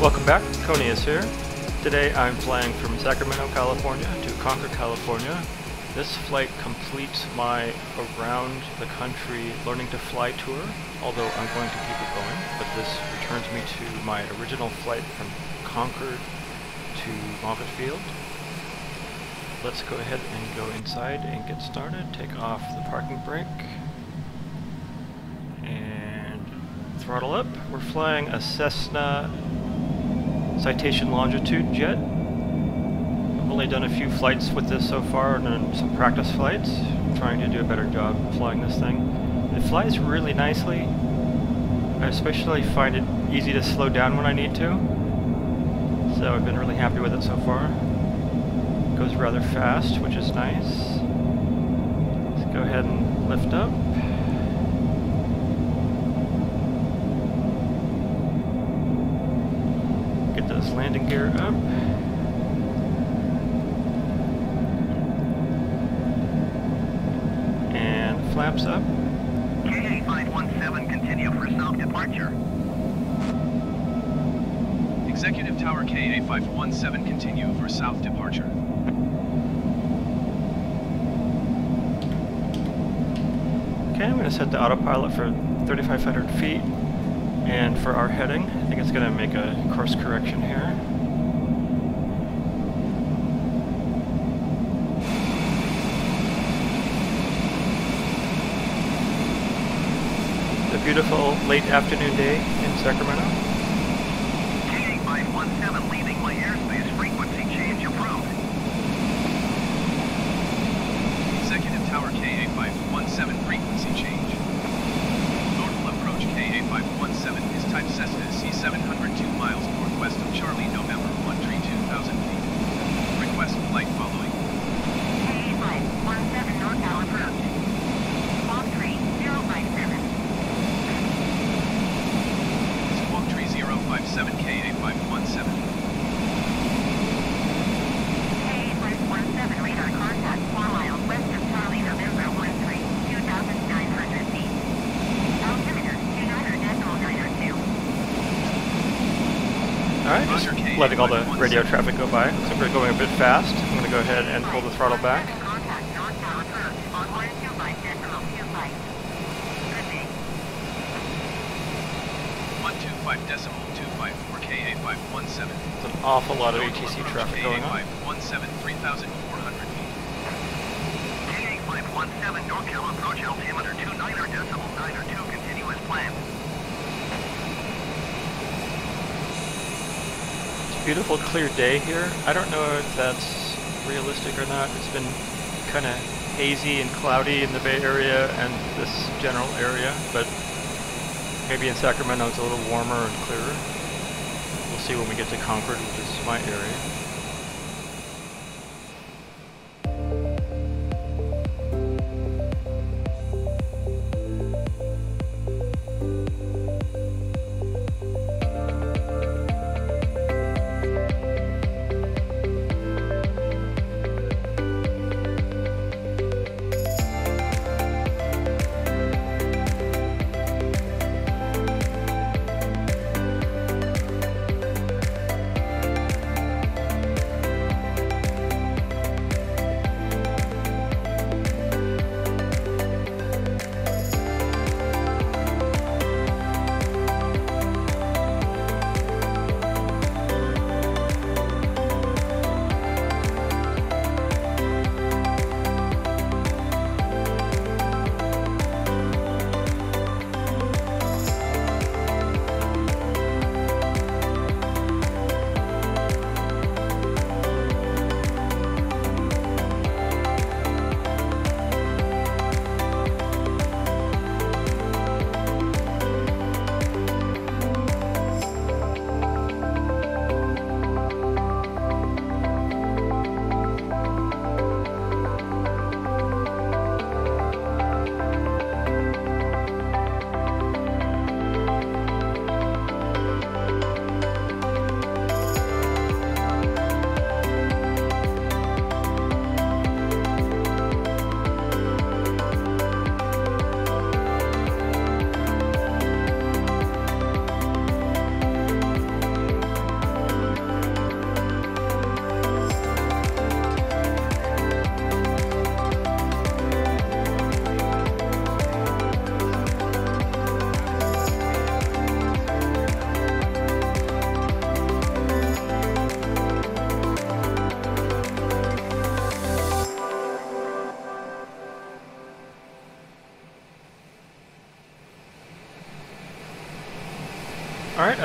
Welcome back, Khonius here. Today I'm flying from Sacramento, California to Concord, California. This flight completes my around the country learning to fly tour, although I'm going to keep it going, but this returns me to my original flight from Concord to Moffett Field. Let's go ahead and go inside and get started. Take off the parking brake. And throttle up. We're flying a Cessna Citation Longitude jet. I've only done a few flights with this so far and some practice flights. I'm trying to do a better job flying this thing. It flies really nicely. I especially find it easy to slow down when I need to. So I've been really happy with it so far goes rather fast, which is nice. Let's go ahead and lift up. Landing gear up. And flaps up. KA517, continue for south departure. Executive Tower KA517, continue for south departure. Okay, I'm going to set the autopilot for 3,500 feet. And for our heading, I think it's going to make a course correction here. A beautiful late afternoon day in Sacramento. KA517, leaving my airspace, frequency change approved. Executive Tower KA517, frequency change. NorCal approach KA517 is type Cessna C702 miles northwest of Charlie, November 132,000 feet. Request flight following. KA517 NorCal approach. Squawk 3057. Squawk Tree 057 KA517. KA517 radar contact 4 miles west of Charlie, November 13, 2,900 feet. Altimeter 29.902. Alright, just Roger, K, letting all the radio traffic go by. Like we're going a bit fast. I'm going to go ahead and pull the throttle back. Contact NorCal approach on 125.25. Good day. 125 decimal 254 KA517. There's an awful lot of ATC traffic going on. KA517, 3,400 feet. KA517, NorCal approach altimeter 29 or decimal 9 or 2, continue as planned. It's a beautiful clear day here. I don't know if that's realistic or not. It's been kind of hazy and cloudy in the Bay Area and this general area, but maybe in Sacramento it's a little warmer and clearer. We'll see when we get to Concord, which is my area.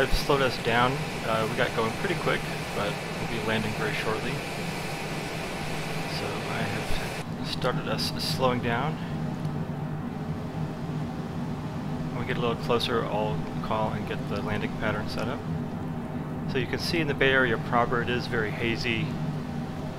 Alright, I've slowed us down. Uh, we got going pretty quick, but we'll be landing very shortly. So I have started us slowing down. When we get a little closer, I'll call and get the landing pattern set up. So you can see in the Bay Area proper it is very hazy,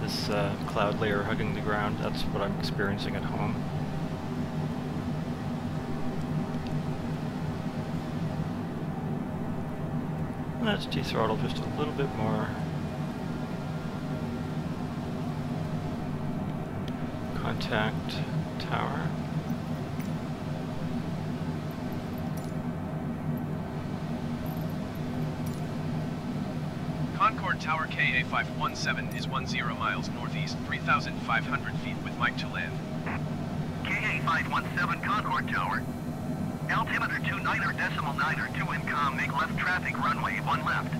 this uh, cloud layer hugging the ground. That's what I'm experiencing at home. Let's dethrottle just a little bit more. Contact tower. Concord Tower KA517 is 10 miles northeast, 3,500 feet with Mike to land. KA517 Concord Tower. Altimeter 29er decimal 9er 2 incom, make left traffic runway 1 left.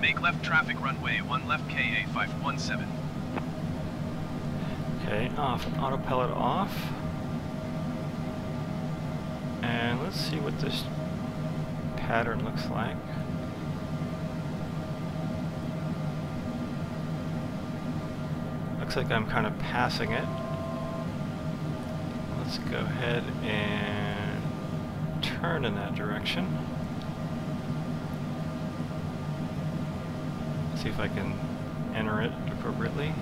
Make left traffic runway 1 left KA517. Okay, off. Autopilot off. And let's see what this pattern looks like. Looks like I'm kind of passing it. Let's go ahead and turn in that direction. See if I can enter it appropriately.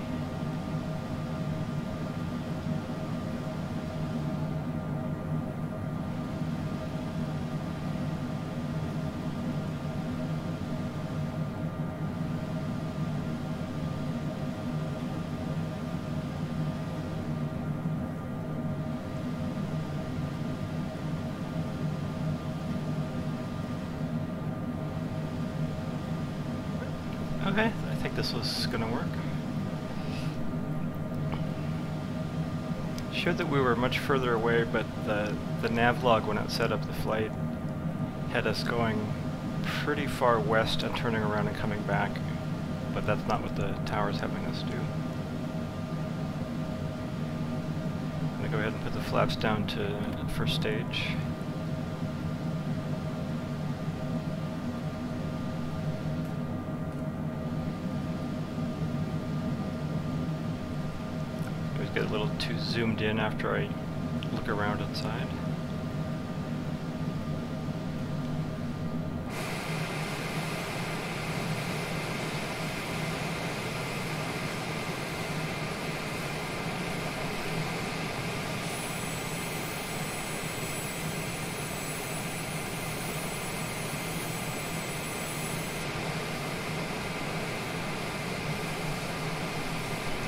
Okay, I think this was gonna work. Showed that we were much further away, but the, the nav log when it set up the flight had us going pretty far west and turning around and coming back, but that's not what the tower's having us do. I'm gonna go ahead and put the flaps down to first stage. Always get a little too zoomed in after I look around inside.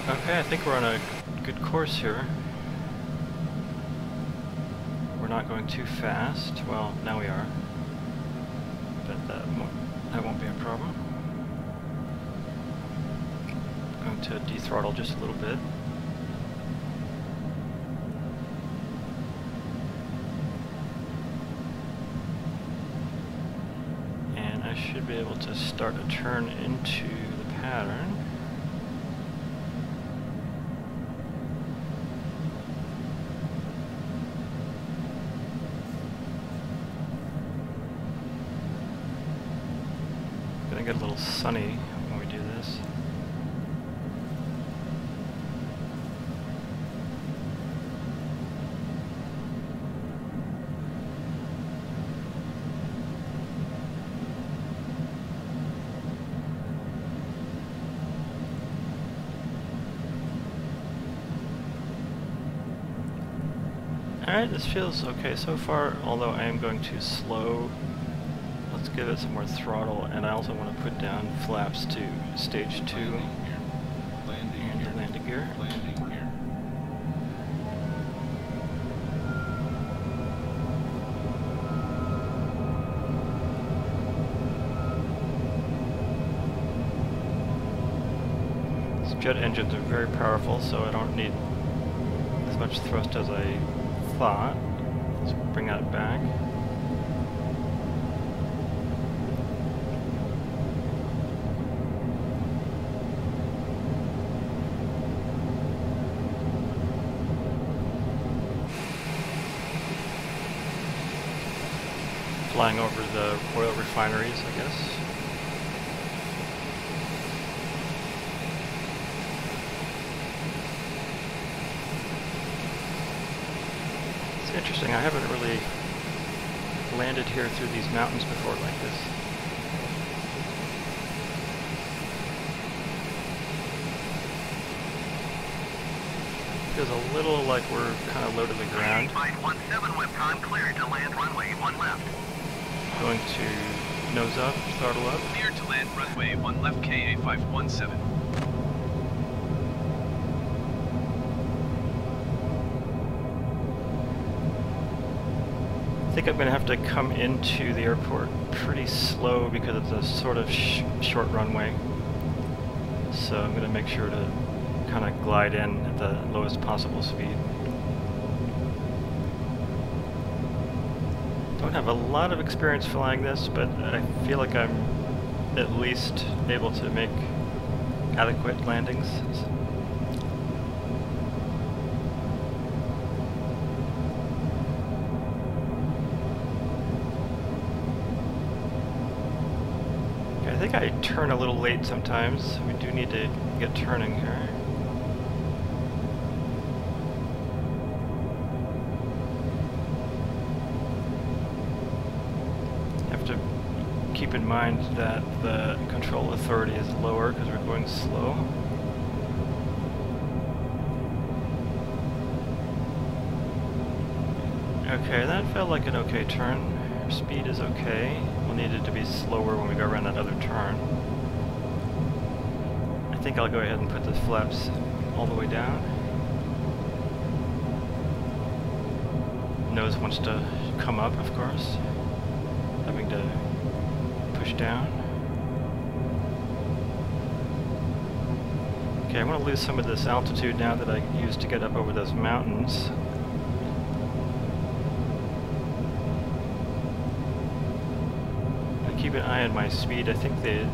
Okay, I think we're on a course here. We're not going too fast. Well, now we are. But that won't, that won't be a problem. Going to dethrottle just a little bit. And I should be able to start a turn into the pattern. Gonna get a little sunny when we do this. Alright, this feels okay so far, although I am going too slow. Let's give it some more throttle, and I also want to put down flaps to stage 2 and your landing gear. These jet engines are very powerful, so I don't need as much thrust as I thought. Let's bring that back. flying over the oil refineries, I guess. It's interesting, I haven't really landed here through these mountains before like this. Feels a little like we're kind of low to the ground. KA517 Webcom cleared to land runway one left. Going to nose up, throttle up. Cleared to land runway 1 left KA517. I think I'm going to have to come into the airport pretty slow because it's a sort of sh short runway. So I'm going to make sure to kind of glide in at the lowest possible speed. Don't have a lot of experience flying this, but I feel like I'm at least able to make adequate landings. Think I turn a little late sometimes. We do need to get turning here. Have to keep in mind that the control authority is lower because we're going slow. Okay, that felt like an okay turn. Our speed is okay. We'll need it to be slower when we go around that other turn. I think I'll go ahead and put the flaps all the way down. Nose wants to come up, of course. Having to push down. Okay, I want to lose some of this altitude now that I used to get up over those mountains. Keep an eye on my speed. I think the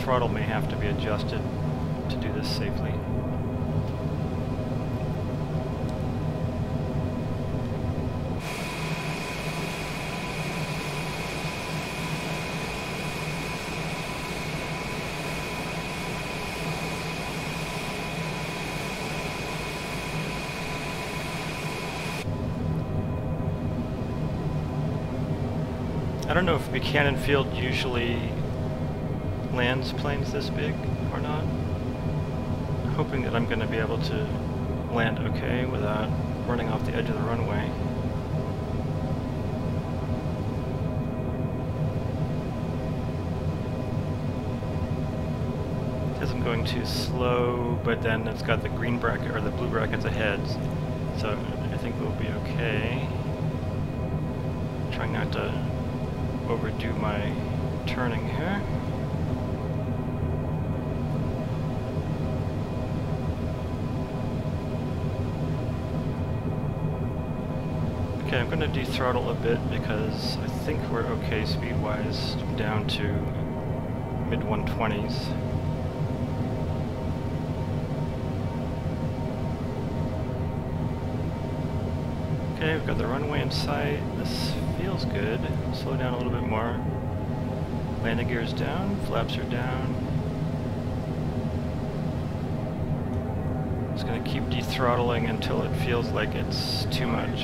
throttle may have to be adjusted to do this safely. I don't know if Buchanan Field usually lands planes this big or not. I'm hoping that I'm going to be able to land okay without running off the edge of the runway. Says I'm going too slow, but then it's got the green bracket or the blue brackets ahead, so I think we'll be okay. Trying not to overdo my turning here. Okay, I'm going to dethrottle a bit because I think we're okay speed-wise down to mid-120s. Okay, we've got the runway in sight. This feels good. Slow down a little bit more. Landing gears down, flaps are down. Just gonna keep dethrottling until it feels like it's too much.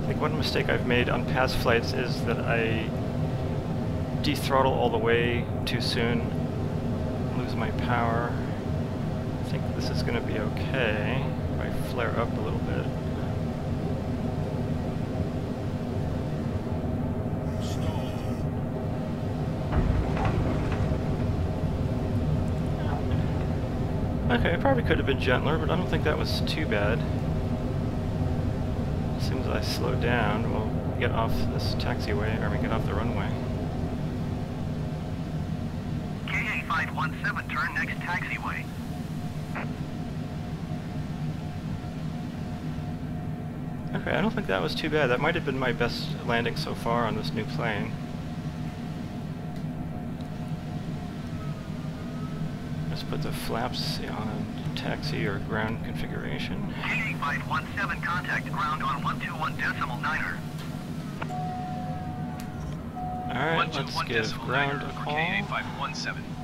I think one mistake I've made on past flights is that I dethrottle all the way too soon, lose my power. I think this is going to be okay if I flare up a little bit. Okay, I probably could have been gentler, but I don't think that was too bad. As soon as I slow down, we'll get off this taxiway, or we get off the runway. KA517, turn next taxiway. Okay, I don't think that was too bad. That might have been my best landing so far on this new plane. Let's put the flaps on taxi or ground configuration. KA517 contact ground on 121 decimal niner. Alright, let's 121 give ground a call. KA517.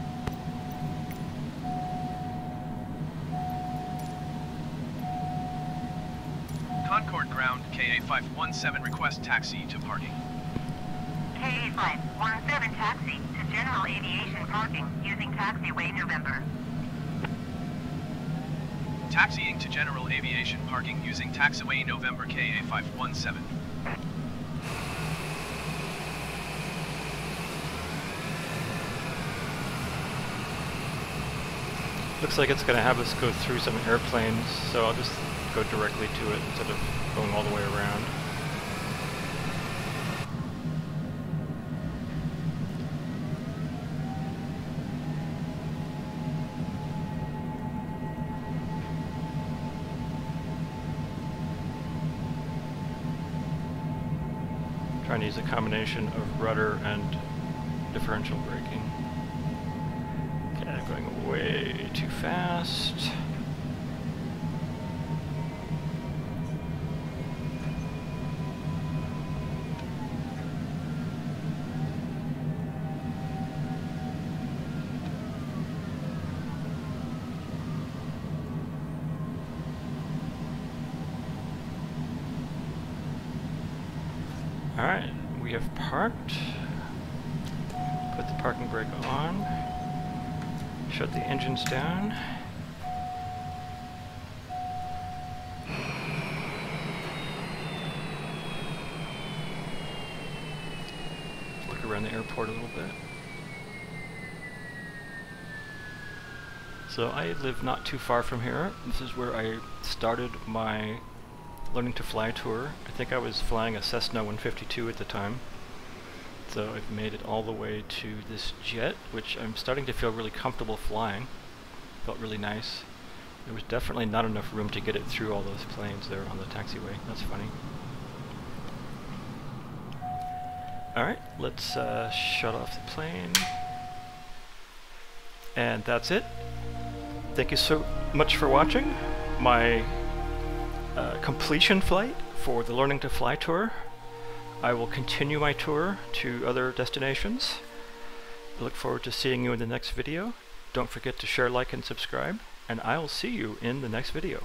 517, request taxi to parking. k-517 taxi to general aviation parking using taxiway November. Taxiing to general aviation parking using taxiway November KA517. Looks like it's going to have us go through some airplanes, so I'll just go directly to it instead of going all the way around. Trying to use a combination of rudder and differential braking. Way too fast. Alright, we have parked. Put the parking brake on. Shut the engines down. Look around the airport a little bit. So I live not too far from here. This is where I started my learning to fly tour. I think I was flying a Cessna 152 at the time. So I've made it all the way to this jet, which I'm starting to feel really comfortable flying. Felt really nice. There was definitely not enough room to get it through all those planes there on the taxiway. That's funny. Alright, let's uh, shut off the plane. And that's it. Thank you so much for watching my uh, completion flight for the Learning to Fly tour. I will continue my tour to other destinations. I look forward to seeing you in the next video. Don't forget to share, like, and subscribe, and I'll see you in the next video.